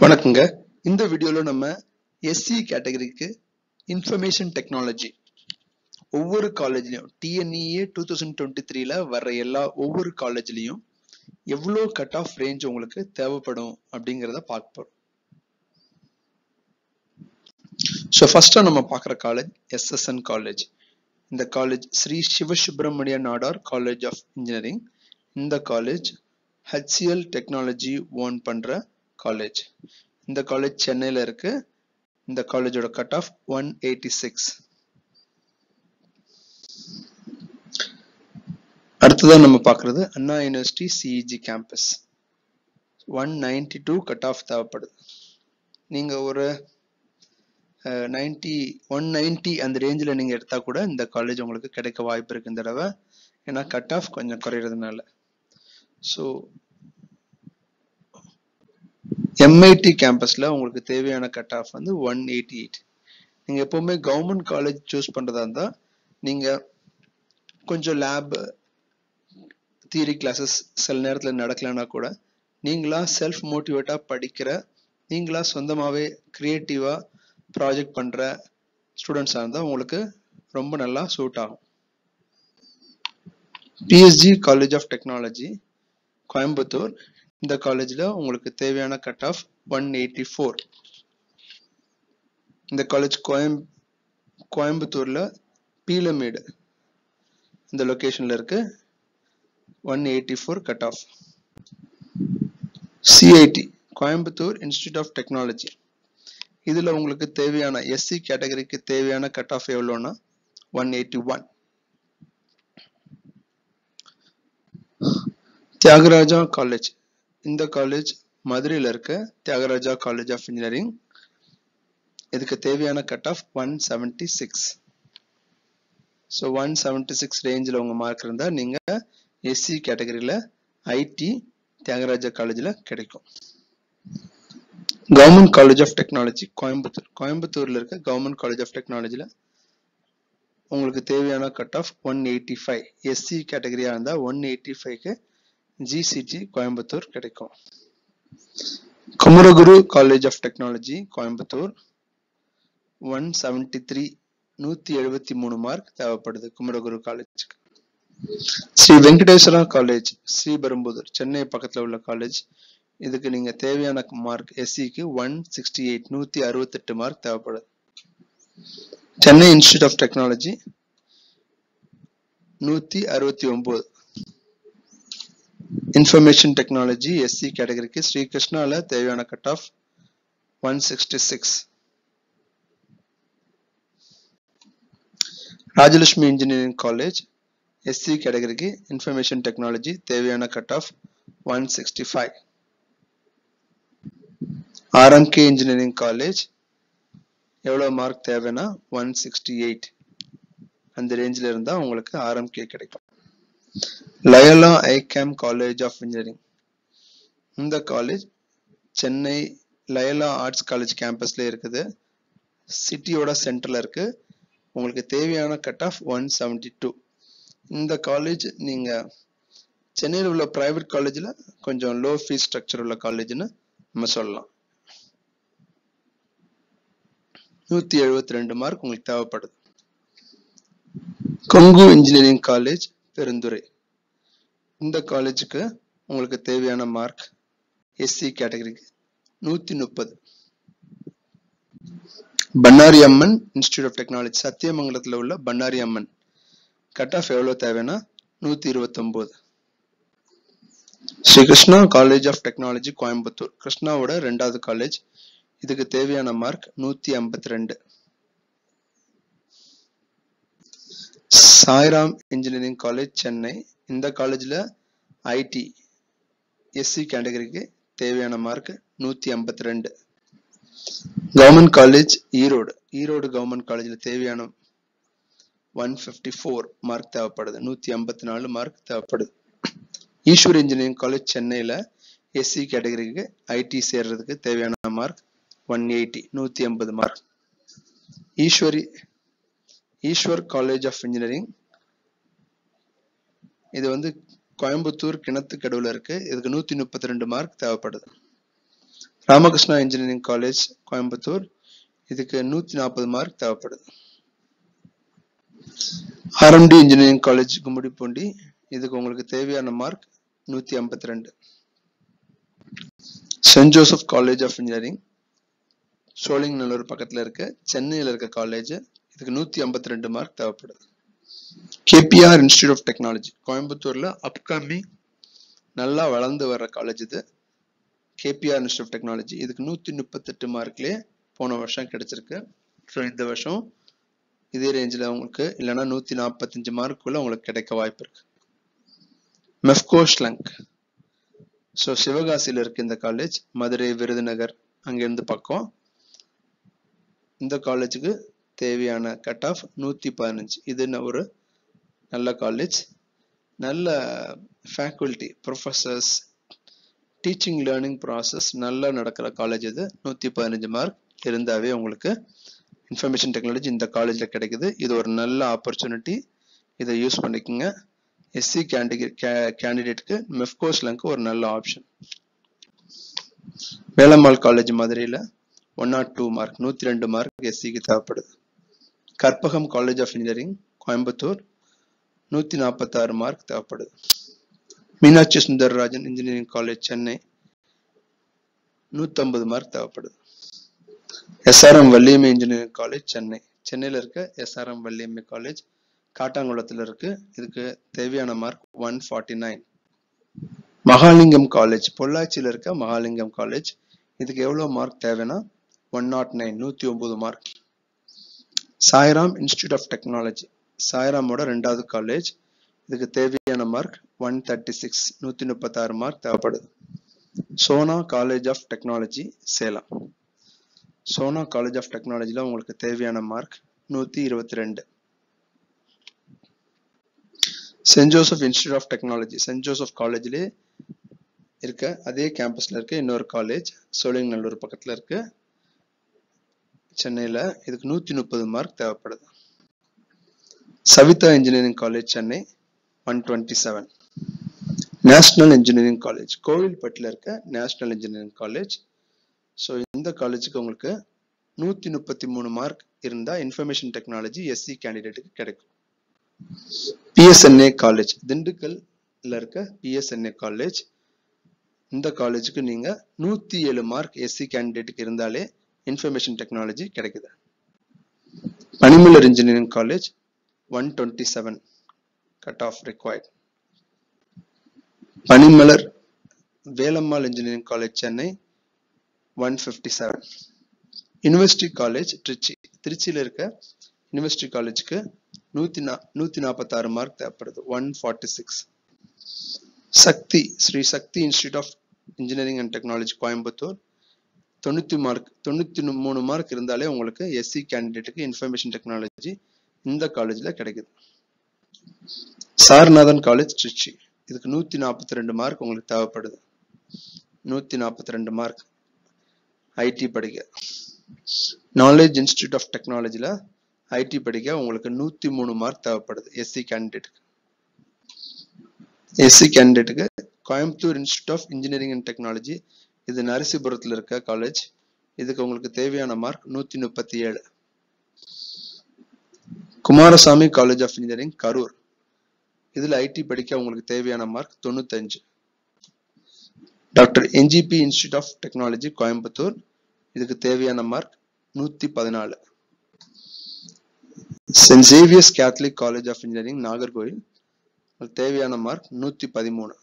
வணக்கங்க. இந்த வீடியோல நம்ம எஸ்சி கேட்டகரிக்கு இன்ஃபர்மேஷன் டெக்னாலஜி ஒவ்வொரு காலேஜ்லயும் டிஎன்இஏ டூ தௌசண்ட் டுவெண்ட்டி த்ரீல வர்ற எல்லா ஒவ்வொரு காலேஜ்லயும் எவ்வளோ கட் ஆஃப் ரேஞ்ச் உங்களுக்கு தேவைப்படும் அப்படிங்கிறத பார்க்க ஸோ ஃபர்ஸ்டா நம்ம பார்க்குற காலேஜ் எஸ்எஸ்என் காலேஜ் இந்த college Sri Sivasubramaniya Nadar college of engineering இந்த காலேஜ் ஹெச்சிஎல் டெக்னாலஜி ஓன் பண்ணுற காலேஜ் இந்த காலேஜ் சென்னையில் இருக்கு. இந்த காலேஜோட cut off one eighty six அடுத்ததான் நம்ம பார்க்குறது Anna university CEG campus one ninety two cut off தேவைப்படுது. நீங்கள் ஒரு நைன்டி ஒன் நைன்டி அந்த ரேஞ்சில் நீங்கள் எடுத்தால் கூட இந்த காலேஜ் உங்களுக்கு கிடைக்க வாய்ப்பு இருக்கு இந்த தடவை. ஏன்னா கட் ஆஃப் கொஞ்சம் குறையிறதுனால. ஸோ எம்ஐடி கேம்பஸில் உங்களுக்கு தேவையான கட் ஆஃப் வந்து ஒன் எயிட்டி எயிட் நீங்கள் எப்போவுமே கவர்மெண்ட் காலேஜ் சூஸ் பண்ணுறதா இருந்தால் நீங்கள் கொஞ்சம் லேப் தியரி கிளாஸஸ் சில நேரத்தில் நடக்கலைன்னா கூட நீங்களா செல்ஃப் மோட்டிவேட்டாக படிக்கிற நீங்களாக சொந்தமாகவே க்ரியேட்டிவாக ப்ராஜெக்ட் பண்ணுற ஸ்டூடெண்ட்ஸாக இருந்தால் உங்களுக்கு ரொம்ப நல்லா சூட் ஆகும். PSG college of technology Coimbatore. இந்த காலேஜில் உங்களுக்கு தேவையான cut off one eighty four இந்த காலேஜ் கோயம் கோயம்புத்தூரில் பீலமேடு. இந்த லொக்கேஷனில் இருக்கு one eighty four cut off CIT Coimbatore institute of technology இதில் உங்களுக்கு தேவையான எஸ்சி கேட்டகரிக்கு தேவையான cut off எவ்வளோன்னா one eighty one Thiagaraja college இந்த காலேஜ் மதுரையில் இருக்க தியாகராஜா காலேஜ் ஆஃப் இன்ஜினியரிங் இதுக்கு தேவையான cut off one seventy six so one seventy six ரேஞ்சில் உங்கள் மார்க் இருந்தால் நீங்கள் எஸ்சி கேட்டகரியில் ஐடி தியாகராஜா காலேஜில் கிடைக்கும். Government college of technology Coimbatore. கோயம்புத்தூரில் இருக்க கவர்மெண்ட் காலேஜ் ஆஃப் டெக்னாலஜியில் உங்களுக்கு தேவையான cut off one eighty five SC கேட்டகரியாக இருந்தால் ஒன் எயிட்டி ஃபைவ்க்கு ஜிசிடி கோயம்புத்தூர் கிடைக்கும். Kumaraguru college of technology Coimbatore one seventy three நூற்றி எழுபத்தி மூணு மார்க் தேவைப்படுது குமரகுரு காலேஜுக்கு ஸ்ரீ வெங்கடேஸ்வரா காலேஜ் ஸ்ரீபெரும்புதூர் சென்னை பக்கத்தில் உள்ள காலேஜ் இதுக்கு நீங்கள் தேவையான மார்க் எஸ்சிக்கு ஒன் சிக்ஸ்டி எயிட் நூற்றி அறுபத்தெட்டு மார்க் தேவைப்படுது. சென்னை இன்ஸ்டியூட் ஆஃப் டெக்னாலஜி நூற்றி அறுபத்தி ஒன்பது இன்ஃபர்மேஷன் டெக்னாலஜி எஸ்சி கேட்டகரிக்கு ஸ்ரீகிருஷ்ணாவில் தேவையான cut off one sixty six Rajalakshmi engineering college SC கேட்டகரிக்கு இன்ஃபர்மேஷன் டெக்னாலஜி தேவையான cut off one sixty five RMK engineering college எவ்வளோ மார்க் தேவைன்னா ஒன் சிக்ஸ்டி எயிட் அந்த ரேஞ்சில் இருந்தால் உங்களுக்கு ஆர்எம்கே கிடைக்கும். Loyola ICAM college of engineering. இந்த college Chennai Loyola arts college கேம்பஸ்ல இருக்குது. சிட்டியோட சென்டர்ல இருக்கு. உங்களுக்கு தேவையான cut off one seventy two. இந்த காலேஜ் நீங்க சென்னையில் உள்ள பிரைவேட் காலேஜில் கொஞ்சம் லோ ஃபீஸ் ஸ்ட்ரக்சர் உள்ள காலேஜ்னு நம்ம சொல்லலாம். நூற்றி எழுபத்தி ரெண்டு மார்க் உங்களுக்கு தேவைப்படுது. Kongu engineering college Perundurai. இந்த காலேஜுக்கு உங்களுக்கு தேவையான மார்க் எஸ்சி கேட்டகரிக்கு நூற்றி முப்பது Bannari Amman institute of technology சத்தியமங்கலத்தில் உள்ள பன்னாரி அம்மன். கட் ஆஃப் எவ்வளோ தேவைன்னா நூற்றி இருபத்தொம்போது Sri Krishna college of technology Coimbatore. கிருஷ்ணாவோட ரெண்டாவது காலேஜ் இதுக்கு தேவையான மார்க் நூற்றி ஐம்பத்தி ரெண்டு சாய்ராம் இன்ஜினியரிங் காலேஜ் சென்னை. இந்த காலேஜில் ஐடி எஸ்சி கேட்டகரிக்கு தேவையான மார்க் நூற்றி ஐம்பத்தி ரெண்டு government college Erode Erode government காலேஜில் தேவையான ஒன் ஃபிஃப்டி ஃபோர் மார்க் தேவைப்படுது. நூற்றி ஐம்பத்தி நாலு மார்க் தேவைப்படுது. ஈஸ்வர் இன்ஜினியரிங் காலேஜ் சென்னையில் எஸ்சி கேட்டகரிக்கு ஐடி சேர்றதுக்கு தேவையான மார்க் ஒன் எயிட்டி நூற்றி ஐம்பது mark Eswari Easwar college of engineering இது வந்து கோயம்புத்தூர் கிணத்து கடவுல இருக்கு. இதுக்கு நூத்தி முப்பத்தி ரெண்டு மார்க் தேவைப்படுது. Ramakrishna engineering college Coimbatore. இதுக்கு நூத்தி நாற்பது மார்க் தேவைப்படுது. ஆர்எம்டி இன்ஜினியரிங் காலேஜ் கும்மிடிப்பூண்டி இதுக்கு உங்களுக்கு தேவையான மார்க் நூத்தி ஐம்பத்தி ரெண்டு saint Joseph college of engineering Sholinganallur பக்கத்தில் இருக்க. சென்னையில் இருக்க காலேஜ் இதுக்கு நூற்றி ஐம்பத்தி ரெண்டு மார்க் தேவைப்படுது கேபிஆர் இன்ஸ்டியூட் ஆஃப் டெக்னாலஜி கோயம்புத்தூரில் அப்கமிங் நல்லா வளர்ந்து வர்ற காலேஜ் இது. கேபிஆர் இன்ஸ்டியூட் ஆஃப் டெக்னாலஜி இதுக்கு நூற்றி முப்பத்தெட்டு மார்க்லேயே போன வருஷம் கிடைச்சிருக்கு. ஸோ இந்த வருஷம் இதே ரேஞ்சில் உங்களுக்கு இல்லைன்னா நூற்றி நாற்பத்தஞ்சு மார்க்குள்ள உங்களுக்கு கிடைக்க வாய்ப்பு இருக்கு. மெஃப்கோ ஸ்லங்க் ஸோ சிவகாசியில் இருக்கு இந்த காலேஜ் மதுரை விருதுநகர் அங்கேருந்து பக்கம். இந்த காலேஜுக்கு தேவையான கட் ஆஃப் நூற்றி பதினஞ்சு. இது ஒரு நல்ல காலேஜ் நல்ல faculty professors teaching learning process நல்லா நடக்கிற காலேஜ் இது. நூற்றி பதினஞ்சு மார்க் இருந்தாவே உங்களுக்கு இன்ஃபர்மேஷன் டெக்னாலஜி இந்த காலேஜில் கிடைக்குது. இது ஒரு நல்ல ஆப்பர்ச்சுனிட்டி இதை யூஸ் பண்ணிக்கோங்க. எஸ்சி கேண்டிகே கேண்டிடேட்டுக்கு மெஃப்கோஸ் மெஃப்கோஸ்லங்க்கு ஒரு நல்ல ஆப்ஷன் வேலம்மாள் காலேஜ் மதுரையில் ஒன் நாட் டூ மார்க் நூற்றி ரெண்டு மார்க் எஸ்சிக்கு தேவைப்படுது. Karpagam college of engineering Coimbatore. நூற்றி நாற்பத்தாறு மார்க் தேவைப்படுது. Meenakshi Sundararajan engineering college Chennai. நூற்றம்பது மார்க் தேவைப்படுது. SRM Valliammai engineering college Chennai. சென்னையில் இருக்க எஸ்ஆர்எம் வள்ளியம்மை காலேஜ் காட்டாங்குளத்தில் இருக்கு. இதுக்கு தேவையான mark one forty nine Mahalingam college பொள்ளாச்சியில் இருக்க மகாலிங்கம் காலேஜ் இதுக்கு எவ்வளோ மார்க் தேவைன்னா ஒன் நாட் நைன் நூற்றி ஒம்பது mark Sairam institute of technology சாய்ராமோட ரெண்டாவது காலேஜ் இதுக்கு தேவையான மார்க் ஒன் தேர்ட்டி சிக்ஸ் நூற்றி முப்பத்தாறு மார்க் தேவைப்படுது. Sona college of technology Salem. Sona college of டெக்னாலஜியில் உங்களுக்கு தேவையான மார்க் நூற்றி இருபத்தி ரெண்டு. Saint Joseph institute of technology saint Joseph காலேஜ்லேயே இருக்க அதே கேம்பஸில் இருக்க இன்னொரு காலேஜ் சோழிங்கநல்லூர் பக்கத்தில் இருக்குது சென்னையில் இதுக்கு நூற்றி முப்பது மார்க் தேவைப்படுது. Saveetha engineering college Chennai one twenty seven national engineering college கோவில்பட்டில் இருக்க நேஷ்னல் இன்ஜினியரிங் காலேஜ் ஸோ இந்த காலேஜுக்கு உங்களுக்கு நூற்றி முப்பத்தி மூணு மார்க் இருந்தால் இன்ஃபர்மேஷன் டெக்னாலஜி எஸ்சி கேண்டிடேட்டுக்கு கிடைக்கும். பிஎஸ்என்ஏ காலேஜ் திண்டுக்கல்ல இருக்க பிஎஸ்என்ஏ காலேஜ் இந்த காலேஜுக்கு நீங்கள் நூற்றி ஏழு மார்க் எஸ்சி கேண்டிடேட்டுக்கு இருந்தாலே இன்ஃபர்மேஷன் டெக்னாலஜி கிடைக்குது. Panimalar engineering college one twenty seven cut off required Panimalar Velammal engineering college Chennai one fifty seven university college Trichy திருச்சியில் இருக்க யூனிவர்சிட்டி காலேஜுக்கு நூற்றி நா நூற்றி நாற்பத்தாறு மார்க் தேவைப்படுது one forty six Sakthi Sri Sakthi institute of engineering and technology Coimbatore. தொண்ணூற்றி mark தொண்ணூற்றி மூணு மார்க் இருந்தாலே உங்களுக்கு எஸ்சி கேண்டிடேட்டுக்கு இன்ஃபர்மேஷன் டெக்னாலஜி இந்த காலேஜில் கிடைக்குது. சாரநாதன் காலேஜ் திருச்சி. இதுக்கு நூற்றி நாற்பத்தி ரெண்டு மார்க் உங்களுக்கு தேவைப்படுது. நூற்றி நாற்பத்தி ரெண்டு மார்க் ஐடி படிக்க. நாலேஜ் இன்ஸ்டியூட் ஆஃப் டெக்னாலஜியில் ஐடி படிக்க உங்களுக்கு நூற்றி மூணு மார்க் தேவைப்படுது எஸ்சி கேண்டிடேட்டுக்கு SC கேண்டிடேட்டுக்கு Coimbatore institute of engineering and technology இது நரசிபுரத்தில் இருக்க காலேஜ் இதுக்கு உங்களுக்கு தேவையான மார்க் நூற்றி முப்பத்தி ஏழு Kumarasamy college of engineering Karur. இதில் ஐடி படிக்க உங்களுக்கு தேவையான மார்க் தொண்ணூத்தஞ்சு. Doctor NGP institute of technology Coimbatore. இதுக்கு தேவையான மார்க் நூற்றி பதினாலு. Saint Xavier's catholic college of engineering Nagercoil. தேவையான மார்க் நூற்றி பதிமூணு.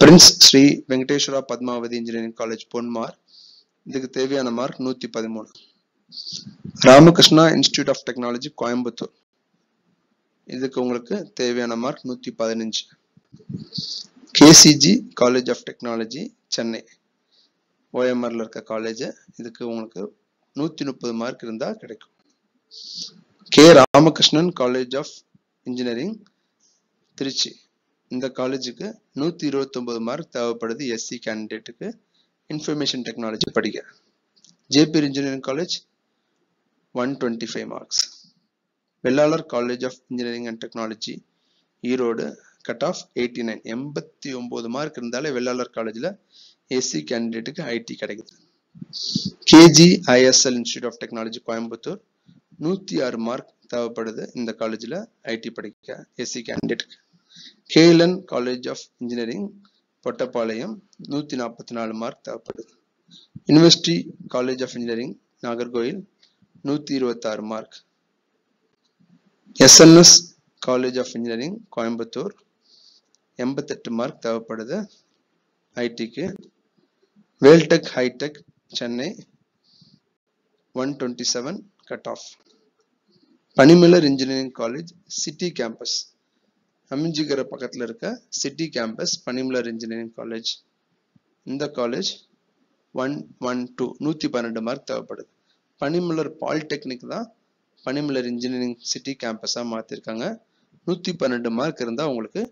Prince Sri Venkateswara Padmavathi engineering college Ponmar. இதுக்கு தேவையான மார்க் நூற்றி பதிமூணு Ramakrishna institute of technology Coimbatore. இதுக்கு உங்களுக்கு தேவையான மார்க் நூற்றி பதினஞ்சு KCG college of technology Chennai. ஓஎம்ஆர்ல இருக்க காலேஜ் இதுக்கு உங்களுக்கு நூற்றி முப்பது மார்க் இருந்தால் கிடைக்கும். K Ramakrishnan college of engineering Trichy. இந்த காலேஜுக்கு நூற்றி இருபத்தொம்பது மார்க் தேவைப்படுது எஸ்சி கேண்டிடேட்டுக்கு இன்ஃபர்மேஷன் டெக்னாலஜி படிக்க. JP engineering college one twenty five marks Vellalar college of engineering and technology Erode cut off eighty nine எண்பத்தி ஒம்பது மார்க் இருந்தாலே வெள்ளாளர் காலேஜில் எஸ்சி கேண்டிடேட்டுக்கு ஐடி கிடைக்குது. KG ISL institute of technology Coimbatore நூற்றி ஆறு மார்க் தேவைப்படுது இந்த காலேஜில் ஐடி படிக்க எஸ்சி கேண்டிடேட்டுக்கு கேலன் காலேஜ் ஆஃப் இன்ஜினியரிங் பொட்டப்பாளையம் நூற்றி நாற்பத்தி நாலு மார்க் தேவைப்படுது university college of engineering Nagercoil நூற்றி இருபத்தாறு mark. SNS college of engineering Coimbatore எண்பத்தெட்டு மார்க் தேவைப்படுது ஐடிக்கு. Veltech high tech Chennai one twenty seven cut off. Panimalar engineering college city campus. Aminjikarai பக்கத்தில் இருக்க city campus Panimalar engineering college இந்த college one one two நூற்றி பன்னெண்டு mark தேவைப்படுது. பனிமலர் polytechnic தான் பனிமலர் இன்ஜினியரிங் சிட்டி கேம்பஸாக மாற்றிருக்காங்க நூற்றி பன்னெண்டு மார்க் இருந்தால் உங்களுக்கு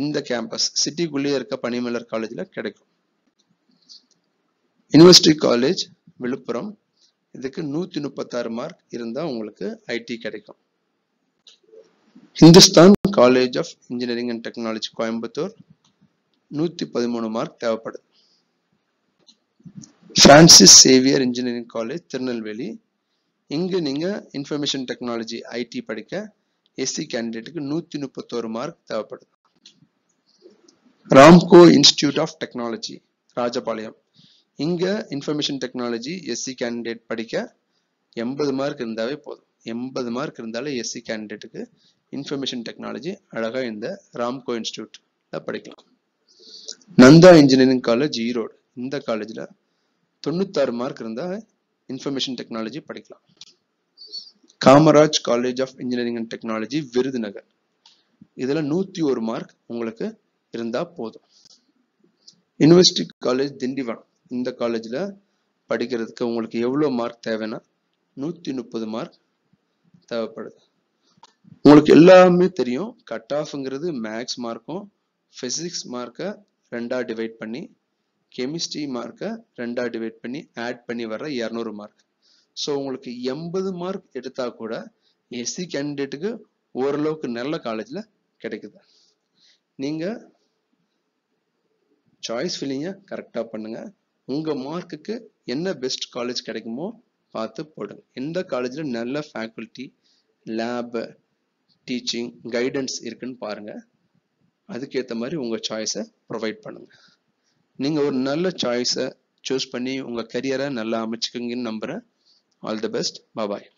இந்த கேம்பஸ் சிட்டிக்குள்ளேயே இருக்க பனிமலர் காலேஜில் கிடைக்கும். University college Villupuram. இதுக்கு நூற்றி முப்பத்தாறு மார்க் இருந்தால் உங்களுக்கு ஐடி கிடைக்கும். Hindustan college of engineering and technology Coimbatore நூற்றி பதிமூணு மார்க் தேவைப்படுது Francis Xavier engineering college Tirunelveli. இங்கு நீங்கள் இன்ஃபர்மேஷன் டெக்னாலஜி ஐடி படிக்க எஸ்சி கேண்டிடேட்டுக்கு நூற்றி முப்பத்தோரு மார்க் தேவைப்படுது Ramco institute of technology Rajapalayam. இங்க இன்ஃபர்மேஷன் டெக்னாலஜி எஸ்சி கேண்டிடேட் படிக்க எண்பது மார்க் இருந்தாவே போதும். எண்பது மார்க் இருந்தாலே எஸ்சி கேண்டிடேட்டுக்கு இன்ஃபர்மேஷன் டெக்னாலஜி அழகா இந்த ராம்கோ இன்ஸ்டியூட்ல படிக்கலாம். Nanda engineering college Erode. இந்த காலேஜ்ல தொண்ணூத்தாறு மார்க் இருந்தால் இன்ஃபர்மேஷன் டெக்னாலஜி படிக்கலாம். Kamaraj college of engineering and technology Virudhunagar. இதுல நூத்தி ஒரு மார்க் உங்களுக்கு இருந்தால் போதும். University college Tindivanam. இந்த காலேஜில் படிக்கிறதுக்கு உங்களுக்கு எவ்வளோ மார்க் தேவைன்னா நூற்றி முப்பது மார்க் தேவைப்படுது. உங்களுக்கு எல்லாமே தெரியும். கட் ஆஃப்ங்கிறது மேக்ஸ் மார்க்கும் ஃபிசிக்ஸ் மார்க்கை ரெண்டாக டிவைட் பண்ணி கெமிஸ்ட்ரி மார்க்கை ரெண்டாக டிவைட் பண்ணி ஆட் பண்ணி வர்ற இரநூறு மார்க் ஸோ உங்களுக்கு எண்பது மார்க் எடுத்தால் கூட எஸ்சி கேண்டிடேட்டுக்கு ஓரளவுக்கு நல்ல காலேஜில் கிடைக்குது. நீங்கள் சாய்ஸ் ஃபில்லிங்கை கரெக்டாக பண்ணுங்கள் உங்கள் மார்க்குக்கு என்ன பெஸ்ட் காலேஜ் கிடைக்குமோ பார்த்து போடுங்க. எந்த காலேஜில் நல்ல ஃபேக்கல்ட்டி லேபு டீச்சிங் கைடன்ஸ் இருக்குன்னு பாருங்கள் அதுக்கேற்ற மாதிரி உங்கள் சாய்ஸை ப்ரொவைட் பண்ணுங்கள் நீங்கள் ஒரு நல்ல சாய்ஸை சூஸ் பண்ணி உங்கள் கரியரை நல்லா அமைச்சுக்குங்கன்னு நம்புகிறேன் ஆல் தி பெஸ்ட் பாபாய்